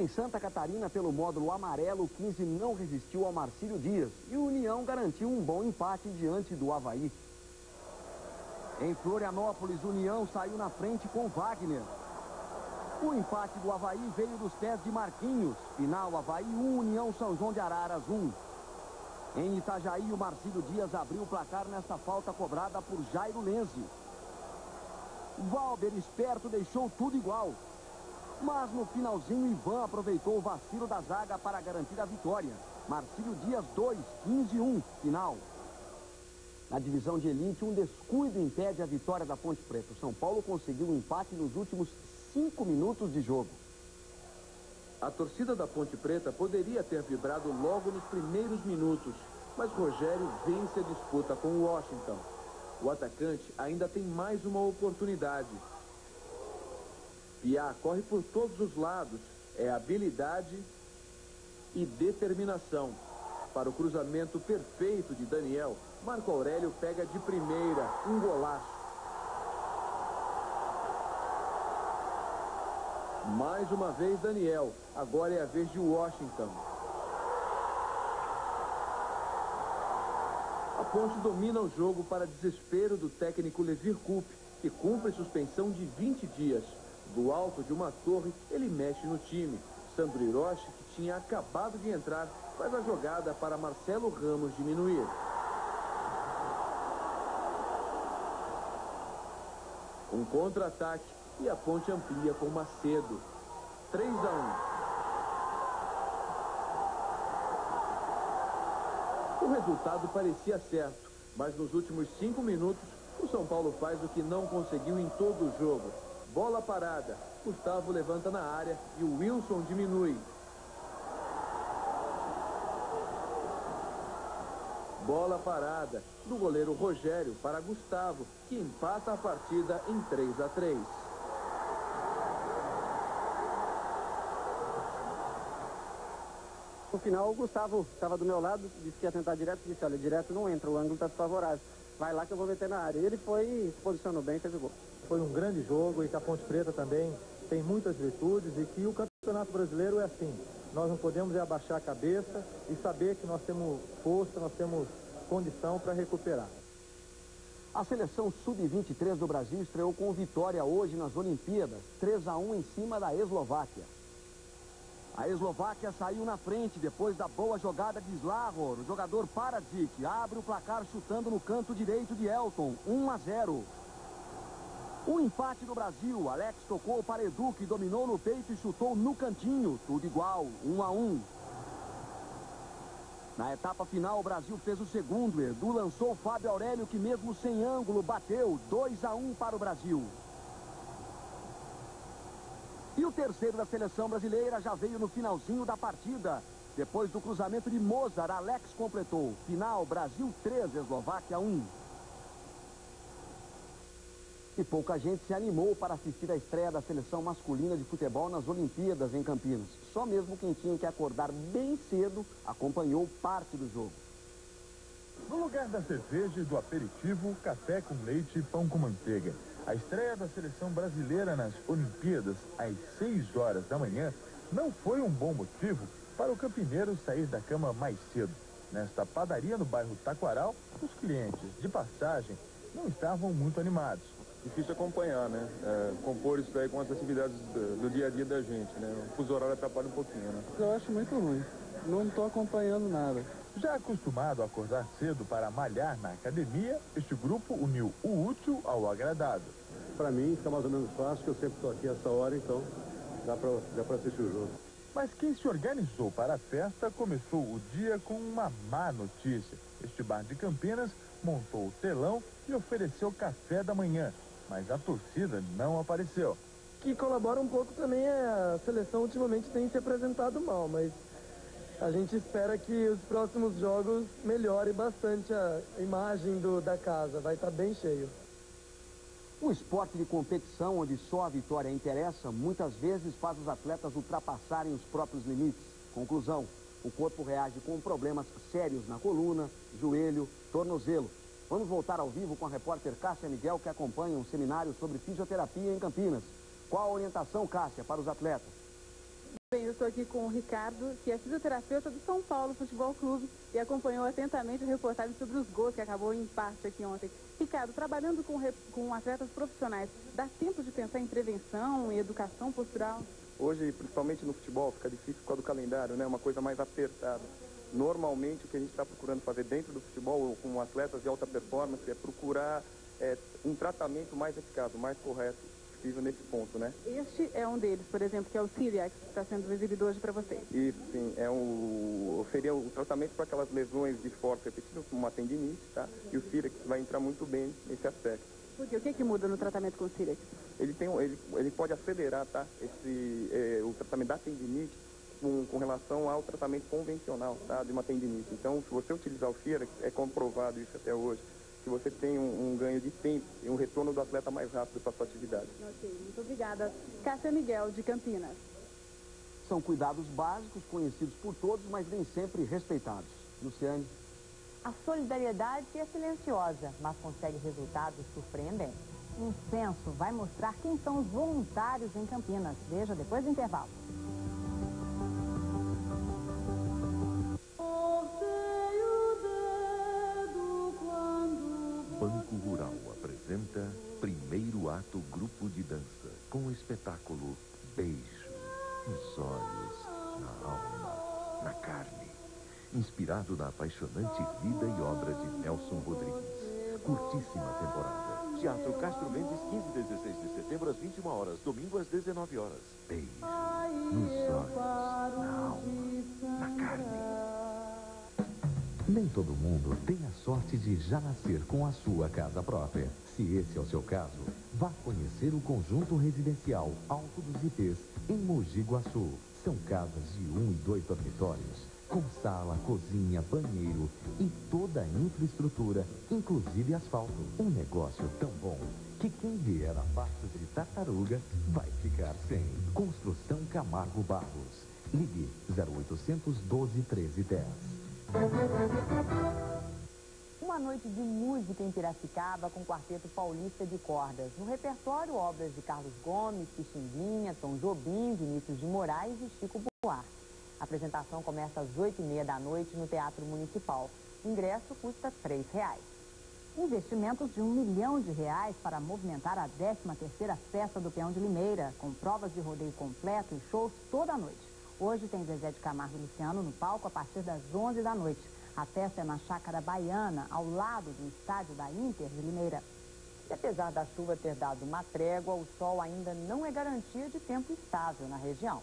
Em Santa Catarina, pelo módulo amarelo, o 15 não resistiu ao Marcílio Dias e o União garantiu um bom empate diante do Havaí. Em Florianópolis, União saiu na frente com Wagner. O empate do Havaí veio dos pés de Marquinhos. Final Havaí 1, União São João de Araras 1. Em Itajaí, o Marcílio Dias abriu o placar nesta falta cobrada por Jairo Lenze. Valber, esperto, deixou tudo igual. Mas no finalzinho, Ivan aproveitou o vacilo da zaga para garantir a vitória. Marcílio Dias 2, 15 1, final. Na divisão de elite, um descuido impede a vitória da Ponte Preta. O São Paulo conseguiu um empate nos últimos cinco minutos de jogo. A torcida da Ponte Preta poderia ter vibrado logo nos primeiros minutos, mas Rogério vence a disputa com o Washington. O atacante ainda tem mais uma oportunidade. Piá corre por todos os lados. É habilidade e determinação. Para o cruzamento perfeito de Daniel, Marco Aurélio pega de primeira um golaço. Mais uma vez Daniel. Agora é a vez de Washington. A Ponte domina o jogo para desespero do técnico Levir Coupe, que cumpre suspensão de 20 dias. Do alto de uma torre, ele mexe no time. Sandro Hiroshi, que tinha acabado de entrar, faz a jogada para Marcelo Ramos diminuir. Um contra-ataque e a ponte amplia com Macedo. 3 a 1. O resultado parecia certo, mas nos últimos cinco minutos, o São Paulo faz o que não conseguiu em todo o jogo. Bola parada. Gustavo levanta na área e o Wilson diminui. Bola parada do goleiro Rogério para Gustavo, que empata a partida em 3 a 3. No final, o Gustavo estava do meu lado, disse que ia tentar direto, disse, olha, direto não entra, o ângulo está desfavorável. Vai lá que eu vou meter na área. E ele foi, se posicionou bem e fez o gol. Foi um grande jogo e que a Ponte Preta também tem muitas virtudes e que o Campeonato Brasileiro é assim. Nós não podemos é abaixar a cabeça e saber que nós temos força, nós temos condição para recuperar. A seleção sub-23 do Brasil estreou com vitória hoje nas Olimpíadas, 3 a 1 em cima da Eslováquia. A Eslováquia saiu na frente depois da boa jogada de Slavor. O jogador Paradzic abre o placar chutando no canto direito de Elton, 1 a 0. O empate do Brasil. Alex tocou para Edu, que dominou no peito e chutou no cantinho. Tudo igual, 1 a 1. Na etapa final, o Brasil fez o segundo. Edu lançou Fábio Aurélio, que mesmo sem ângulo, bateu 2 a 1 para o Brasil. E o terceiro da seleção brasileira já veio no finalzinho da partida. Depois do cruzamento de Mozart, Alex completou. Final, Brasil 3, Eslováquia 1. E pouca gente se animou para assistir a estreia da seleção masculina de futebol nas Olimpíadas em Campinas. Só mesmo quem tinha que acordar bem cedo acompanhou parte do jogo. No lugar da cerveja e do aperitivo, café com leite e pão com manteiga. A estreia da seleção brasileira nas Olimpíadas às 6 horas da manhã não foi um bom motivo para o campineiro sair da cama mais cedo. Nesta padaria no bairro Taquaral, os clientes de passagem não estavam muito animados. Difícil acompanhar, né? É, compor isso daí com as atividades do, do, dia a dia da gente, né? O fuso horário atrapalha um pouquinho, né? Eu acho muito ruim. Não estou acompanhando nada. Já acostumado a acordar cedo para malhar na academia, este grupo uniu o útil ao agradável. Para mim fica mais ou menos fácil, que eu sempre estou aqui essa hora, então dá para assistir o jogo. Mas quem se organizou para a festa começou o dia com uma má notícia. Este bar de Campinas montou o telão e ofereceu café da manhã, mas a torcida não apareceu. Que colabora um pouco também é a seleção ultimamente tem se apresentado mal, mas a gente espera que os próximos jogos melhore bastante a imagem do, da casa, vai estar tá bem cheio. Um esporte de competição onde só a vitória interessa, muitas vezes faz os atletas ultrapassarem os próprios limites. Conclusão, o corpo reage com problemas sérios na coluna, joelho, tornozelo. Vamos voltar ao vivo com a repórter Cássia Miguel, que acompanha um seminário sobre fisioterapia em Campinas. Qual a orientação, Cássia, para os atletas? Bem, eu estou aqui com o Ricardo, que é fisioterapeuta do São Paulo Futebol Clube e acompanhou atentamente a reportagem sobre os gols que acabou em parte aqui ontem. Ricardo, trabalhando com, com atletas profissionais, dá tempo de pensar em prevenção e educação postural? Hoje, principalmente no futebol, fica difícil por causa do calendário, né? Uma coisa mais apertada. Normalmente, o que a gente está procurando fazer dentro do futebol, com atletas de alta performance, é procurar é, um tratamento mais eficaz, mais correto possível nesse ponto, né? Este é um deles, por exemplo, que é o Ciriax, que está sendo exibido hoje para vocês. Isso, sim. É um, seria o tratamento para aquelas lesões de esforço repetido, como uma tendinite, tá? E o Ciriax vai entrar muito bem nesse aspecto. Por quê? O que, que muda no tratamento com o Ciriax? Ele, tem, ele, ele pode acelerar, tá? Esse, é, o tratamento da tendinite com, com, relação ao tratamento convencional, tá? De uma tendinite. Então, se você utilizar o Ciriax, é comprovado isso até hoje, que você tem um, um, ganho de tempo e um retorno do atleta mais rápido para a sua atividade. Ok, muito obrigada. Cássia Miguel, de Campinas. São cuidados básicos, conhecidos por todos, mas nem sempre respeitados. Luciane. A solidariedade é silenciosa, mas consegue resultados surpreendentes. Um censo vai mostrar quem são os voluntários em Campinas. Veja depois do intervalo. Ato Grupo de Dança, com o espetáculo Beijo, nos olhos, na alma, na carne. Inspirado na apaixonante vida e obra de Nelson Rodrigues. Curtíssima temporada. Teatro Castro Mendes, 15 e 16 de setembro, às 21 horas. Domingo, às 19 horas. Beijo, nos olhos, todo mundo tem a sorte de já nascer com a sua casa própria. Se esse é o seu caso, vá conhecer o conjunto residencial Alto dos Ipês, em Mogi Guaçu. São casas de um e dois dormitórios, com sala, cozinha, banheiro e toda a infraestrutura, inclusive asfalto. Um negócio tão bom que quem vier a passo de tartaruga vai ficar sem. Construção Camargo Barros. Ligue 0800 12 13 10. Uma noite de música em Piracicaba com o Quarteto Paulista de Cordas. No repertório, obras de Carlos Gomes, Pixinguinha, Tom Jobim, Vinícius de Moraes e Chico Buarque. A apresentação começa às 8h30 da noite no Teatro Municipal. O ingresso custa R$ reais. Investimentos de um milhão de reais para movimentar a 13ª Festa do Peão de Limeira, com provas de rodeio completo e shows toda a noite. Hoje tem Zezé de Camargo e Luciano no palco a partir das 11 da noite. A festa é na Chácara Baiana, ao lado do estádio da Inter de Limeira. E apesar da chuva ter dado uma trégua, o sol ainda não é garantia de tempo estável na região.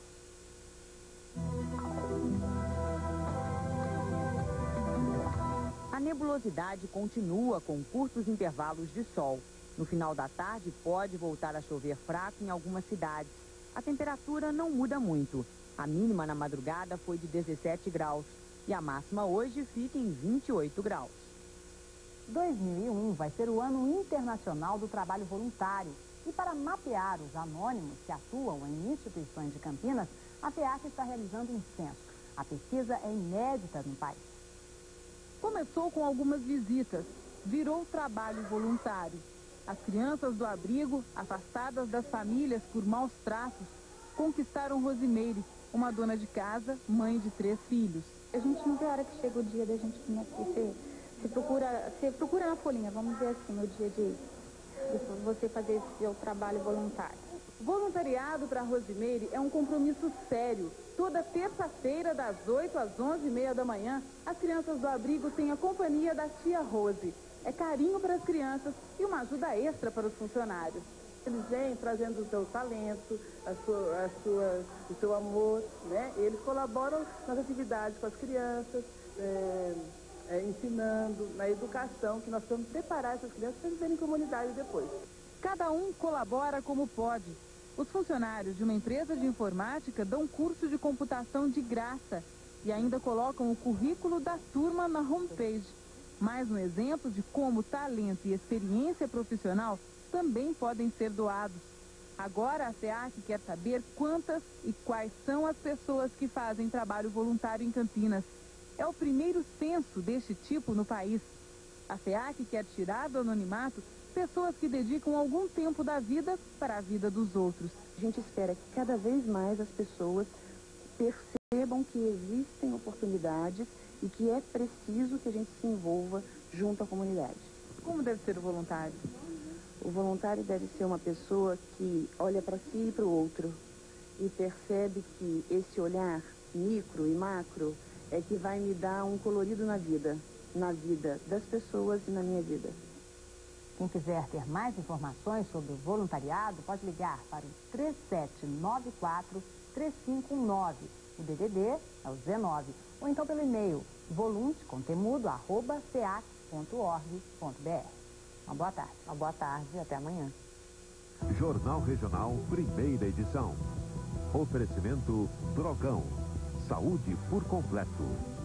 A nebulosidade continua com curtos intervalos de sol. No final da tarde, pode voltar a chover fraco em algumas cidades. A temperatura não muda muito. A mínima na madrugada foi de 17 graus e a máxima hoje fica em 28 graus. 2001 vai ser o ano internacional do trabalho voluntário. E para mapear os anônimos que atuam em instituições de Campinas, a FEAC está realizando um censo. A pesquisa é inédita no país. Começou com algumas visitas, virou trabalho voluntário. As crianças do abrigo, afastadas das famílias por maus tratos, conquistaram Rosimeire, uma dona de casa, mãe de três filhos. A gente não vê a hora que chega o dia da gente aqui. Você, você, procura, você procura na folhinha, vamos dizer assim, o dia de, de você fazer esse seu trabalho voluntário. Voluntariado para Rosimeire é um compromisso sério. Toda terça-feira, das 8 às 11 e meia da manhã, as crianças do abrigo têm a companhia da tia Rose. É carinho para as crianças e uma ajuda extra para os funcionários. Eles vêm trazendo o seu talento, a sua, a sua, o seu amor, né? Eles colaboram nas atividades com as crianças, é, é, ensinando, na educação, que nós precisamos preparar essas crianças para viverem em comunidade depois. Cada um colabora como pode. Os funcionários de uma empresa de informática dão curso de computação de graça e ainda colocam o currículo da turma na homepage. Mais um exemplo de como talento e experiência profissional também podem ser doados. Agora a SEAC quer saber quantas e quais são as pessoas que fazem trabalho voluntário em Campinas. É o primeiro censo deste tipo no país. A SEAC quer tirar do anonimato pessoas que dedicam algum tempo da vida para a vida dos outros. A gente espera que cada vez mais as pessoas percebam que existem oportunidades e que é preciso que a gente se envolva junto à comunidade. Como deve ser o voluntário? Voluntário deve ser uma pessoa que olha para si e para o outro e percebe que esse olhar micro e macro é que vai me dar um colorido na vida, na vida das pessoas e na minha vida. Quem quiser ter mais informações sobre o voluntariado, pode ligar para o 3794-3519. O DDD é o 19. Ou então pelo e-mail voluntecontemudo.cac.org.br. Uma boa tarde. Uma boa tarde e até amanhã. Jornal Regional, primeira edição. Oferecimento Drogão. Saúde por completo.